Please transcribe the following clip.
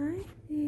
I